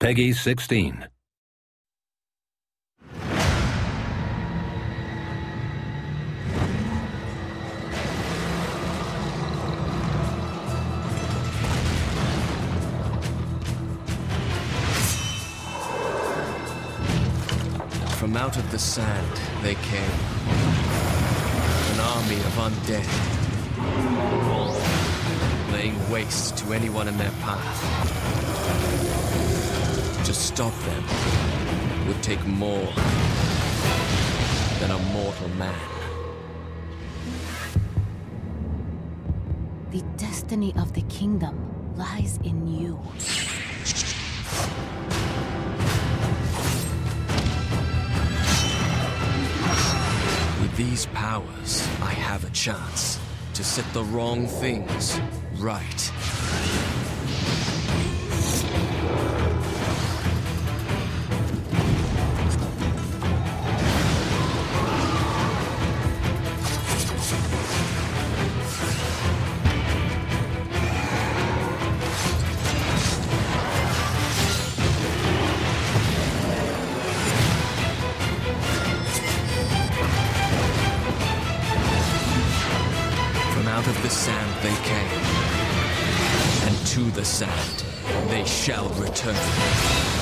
PEGI 16. From out of the sand they came. An army of undead. Laying waste to anyone in their path. To stop them would take more than a mortal man. The destiny of the kingdom lies in you. With these powers, I have a chance to set the wrong things right. Out of the sand they came, and to the sand they shall return.